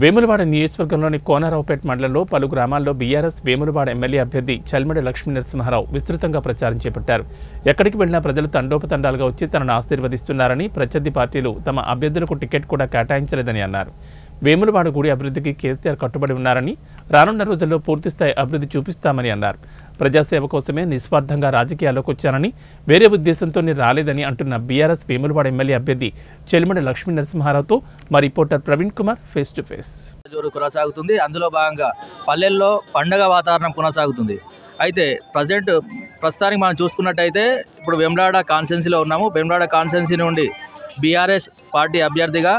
వేములవాడ నియోజకవర్గంలోని కోనరావుపేట మండలంలో పలు గ్రామాల్లో బీఆర్ఎస్ వేములవాడ ఎమ్మెల్యే అభ్యర్థి చల్మడి లక్ష్మీ నరసింహారావు విస్తృతంగా ప్రచారం చేపట్టారు. ఎక్కడికి వెళ్ళినా ప్రజలు తండోపతండాలుగా వచ్చి తనను ఆశీర్వదిస్తున్నారని ప్రత్యర్థి పార్టీలు తమ అభ్యర్థులకు టికెట్ కూడా కేటాయించలేదని అన్నారు. వేములవాడ గుడి అభివృద్ధికి కేసీఆర్ కట్టుబడి ఉన్నారని రానున్న రోజుల్లో పూర్తిస్థాయి అభివృద్ధి చూపిస్తామని అన్నారు. ప్రజాసేవ కోసమే నిస్వార్థంగా రాజకీయాల్లోకి వచ్చానని వేరే ఉద్దేశంతో రాలేదని అంటున్న బీఆర్ఎస్ వేములవాడ ఎమ్మెల్యే అభ్యర్థి చెలిమడి లక్ష్మీ నరసింహారావుతో మా reporter Praveen Kumar face to face. జోరు కొనసాగుతుంది. అందులో భాగంగా పల్లెల్లో పండగ వాతావరణం కొనసాగుతుంది. అయితే ప్రజెంట్ ప్రస్తుతానికి మనం చూసుకున్నట్టయితే ఇప్పుడు వెమ్లాడ కాన్స్టెన్సీలో ఉన్నాము. వెమ్లాడ కాన్స్టెన్సీ నుండి బీఆర్ఎస్ పార్టీ అభ్యర్థిగా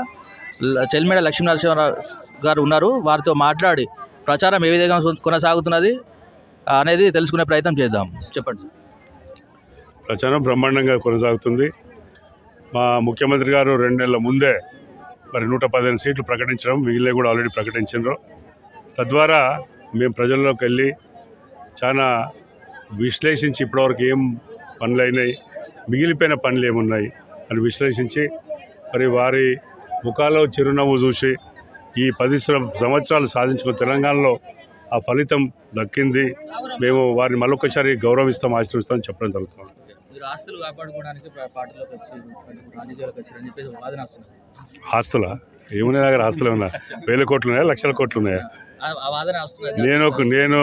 చెల్లిమేడ చెల్మిడ లక్ష్మీనరసింహారావు గారు ఉన్నారు. వారితో మాట్లాడి ప్రచారం ఏ విధంగా కొనసాగుతున్నది అనేది తెలుసుకునే ప్రయత్నం చేద్దాం. చెప్పండి. ప్రచారం బ్రహ్మాండంగా కొనసాగుతుంది. మా ముఖ్యమంత్రి గారు రెండు నెలల ముందే మరి నూట పదిహేను సీట్లు ప్రకటించడం మిగిలిన కూడా ఆల్రెడీ ప్రకటించారు తద్వారా మేము ప్రజల్లోకి వెళ్ళి చాలా విశ్లేషించి ఇప్పటివరకు ఏం పనులు అయినాయి మిగిలిపోయిన పనులు ఏమున్నాయి అని విశ్లేషించి మరి వారి ముఖాల్లో చిరునవ్వు చూసి ఈ పది సంవత్సరాలు సాధించుకున్న తెలంగాణలో ఆ ఫలితం దక్కింది. మేము వారిని మరొకసారి గౌరవిస్తాం ఆశీర్వదిస్తాం చెప్పడం జరుగుతుంది. ఆస్తులు కాపాడుకోవడానికి పార్టీలోకి వచ్చి రాజకీయాలకు వచ్చారని చెప్పేసి వాదన వస్తున్నది ఆస్తుల? ఏమున్నాయి దగ్గర ఆస్తులు ఉన్నా వేల కోట్లు ఉన్నాయా లక్షల కోట్లు ఉన్నాయా నేను ఒక- నేను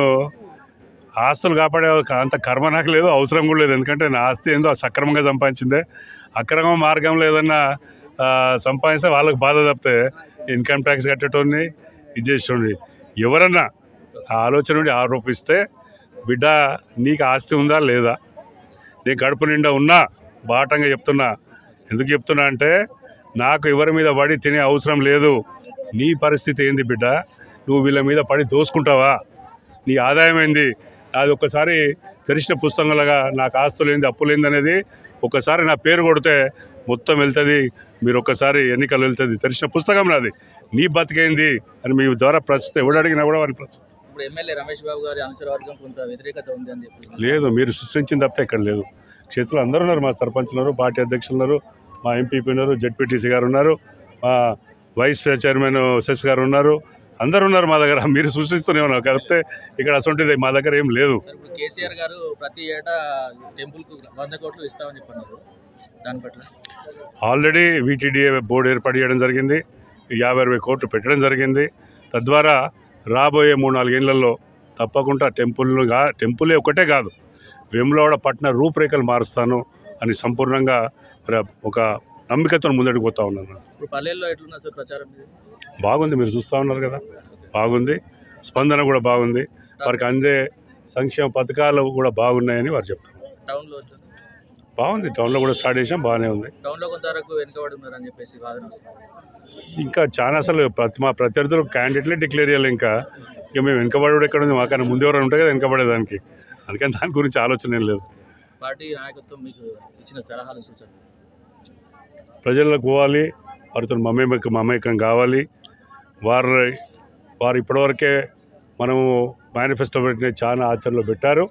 ఆస్తులు కాపాడే అంత కర్మ నాకు లేదు అవసరం కూడా లేదు. ఎందుకంటే నా ఆస్తి ఏందో సక్రమంగా సంపాదించిందే. అక్రమ మార్గంలో ఏదన్నా సంపాదిస్తే వాళ్ళకి బాధ తప్పితే ఇన్కమ్ ట్యాక్స్ కట్టేటోడిని ఇది చేసేటోడిని ఎవరన్నా ఆలోచన నుండి ఆరోపిస్తే బిడ్డ నీకు ఆస్తి ఉందా లేదా? నేను కడుపు నిండా ఉన్నా? బాటంగా చెప్తున్నా. ఎందుకు చెప్తున్నా అంటే నాకు ఎవరి మీద పడి తినే అవసరం లేదు. నీ పరిస్థితి ఏంది బిడ్డ? నువ్వు వీళ్ళ మీద పడి దోసుకుంటావా? నీ ఆదాయం ఏంది? అది ఒక్కసారి తెరిచిన పుస్తకంలాగా నాకు ఆస్తులు ఏంది అప్పులు ఏంది అనేది ఒకసారి నా పేరు కొడితే మొత్తం వెళ్తుంది. మీరు ఒక్కసారి ఎన్నికలు వెళ్తుంది. తెరిచిన పుస్తకం నాది. నీ బతికేంది? అని మీ ద్వారా ప్రస్తుతం ఎవడు అడిగినా కూడా వారి ప్రస్తుతం ఇప్పుడు ఎమ్మెల్యే రమేష్ బాబు గారి కొంత వ్యతిరేకత ఉంది అని చెప్పి లేదు మీరు సృష్టించింది తప్పితే ఇక్కడ లేదు. క్షేత్రంలో అందరూ ఉన్నారు మా సర్పంచ్ ఉన్నారు పార్టీ అధ్యక్షులు ఉన్నారు మా ఎంపీపీ ఉన్నారు జెడ్పీటీసీ గారు ఉన్నారు మా వైస్ చైర్మన్ సెస్ గారు ఉన్నారు అందరూ ఉన్నారు మా దగ్గర. మీరు సృష్టిస్తూనే ఉన్నారు కాకపోతే ఇక్కడ అసొంటిది మా దగ్గర ఏం లేదు. కేసీఆర్ గారు ప్రతి ఏటా టెంపుల్కు వంద కోట్లు ఇస్తామని చెప్పన్నారు దాని పట్ల? ఆల్రెడీ వీటీడీఏ బోర్డు ఏర్పాటు చేయడం జరిగింది యాభై అరవై కోట్లు పెట్టడం జరిగింది. తద్వారా రాబోయే మూడు నాలుగేళ్ళలో తప్పకుండా టెంపుల్ను గా టెంపులే ఒకటే కాదు వేములవాడ పట్టణ రూపురేఖలు మారుస్తాను అని సంపూర్ణంగా ఒక నమ్మికతో ముందడికి పోతా ఉన్నాను? బాగుంది మీరు చూస్తూ ఉన్నారు కదా బాగుంది స్పందన కూడా బాగుంది వారికి అందే సంక్షేమ పథకాలు కూడా బాగున్నాయని వారు చెప్తారు? బాగుంది. టౌన్లో కూడా స్టార్ట్ చేసాం బాగానే ఉంది. కొంతవరకు చెప్పేసి వాదన వస్తుంది. ఇంకా చాలా అసలు ప్రతి మా ప్రత్యర్థులు క్యాండిడేట్లే డిక్లేర్ చేయాలి ఇంకా. ఇక మేము వెనకబడి ఎక్కడ ఉంది? మాకన్నా ముందు ఎవరైనా ఉంటాయి కదా వెనకబడేదానికి. అందుకని దాని గురించి ఆలోచన ఏం లేదు. పార్టీ నాయకత్వం మీకు ఇచ్చిన సలహాలు సూచనలు? ప్రజలకు పోవాలి. వారితో మమేకం మమేకం కావాలి. వారు వారు ఇప్పటివరకే మనము మేనిఫెస్టో పెట్టిన చాలా ఆచరణలో పెట్టారు.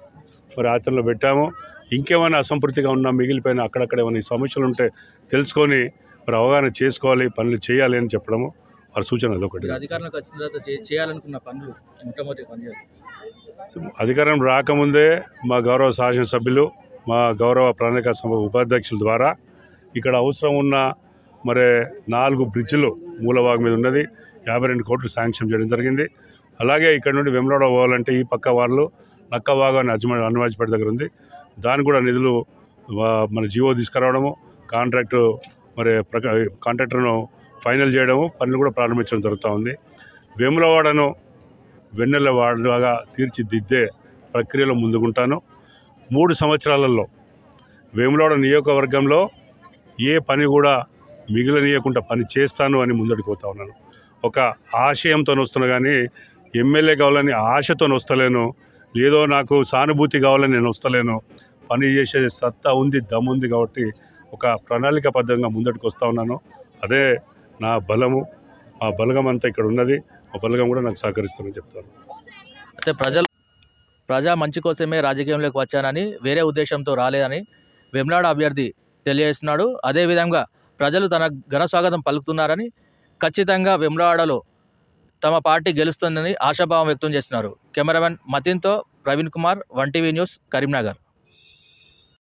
మరి ఆచరణలో పెట్టాము. ఇంకేమైనా అసంపూర్తిగా ఉన్న మిగిలిపోయిన అక్కడక్కడ ఏమైనా ఈ సమస్యలు ఉంటే తెలుసుకొని మరి అవగాహన చేసుకోవాలి పనులు చేయాలి అని చెప్పడము. వారి సూచన అదొకటి. మీరు అధికారంలోకి వచ్చిన తర్వాత చే- చేయాలనుకున్న పనులు మొట్టమొదటి పని చేయాలి అధికారం రాకముందే మా గౌరవ శాసనసభ్యులు మా గౌరవ ప్రణాళిక సభ ఉపాధ్యక్షుల ద్వారా ఇక్కడ అవసరం ఉన్న మరి నాలుగు బ్రిడ్జిలు మూలభాగం మీద ఉన్నది. యాభై రెండు కోట్లు శాంక్షన్ చేయడం జరిగింది. అలాగే ఇక్కడ నుండి వెమ్లాడ పోవాలంటే ఈ పక్క వాళ్ళు నక్కవాగు అని అజ్మ అన్వాజ్పేట దగ్గర ఉంది. దానికి కూడా నిధులు వా- మన జీవో తీసుకురావడము కాంట్రాక్టు మరి ప్రక కాంట్రాక్టర్ను ఫైనల్ చేయడము పనులు కూడా ప్రారంభించడం జరుగుతూ ఉంది. వేములవాడను వెన్నెల వాడలాగా తీర్చిదిద్దే ప్రక్రియలో ముందుకుంటాను. మూడు సంవత్సరాలలో వేములవాడ నియోజకవర్గంలో ఏ పని కూడా మిగిలనీయకుండా పని చేస్తాను అని ముందడిపోతా ఉన్నాను. ఒక ఆశయంతో వస్తున్నా కానీ ఎమ్మెల్యే కావాలని ఆశతో వస్తలేను ఏదో నాకు సానుభూతి కావాలని నేను వస్తలేను. పని చేసే సత్తా ఉంది దమ్ముంది కాబట్టి ఒక ప్రణాళికాబద్ధంగా ముందటికి వస్తూ ఉన్నాను. అదే నా బలము ఆ బలగం అంతా ఇక్కడ ఉన్నది. ఆ బలగం కూడా నాకు సహకరిస్తుందని చెప్తాను. అయితే ప్రజలు ప్రజా మంచి కోసమే రాజకీయంలోకి వచ్చానని వేరే ఉద్దేశంతో రాలేదని వెమ్లాడ అభ్యర్థి తెలియజేస్తున్నాడు. అదేవిధంగా ప్రజలు తన ఘన స్వాగతం పలుకుతున్నారని ఖచ్చితంగా వెమ్లాడలో తమ పార్టీ గెలుస్తుందని ఆశాభావం వ్యక్తం చేస్తున్నారు. Cameraman మతిన్తో Praveen Kumar one TV news Karimnagar.